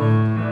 Música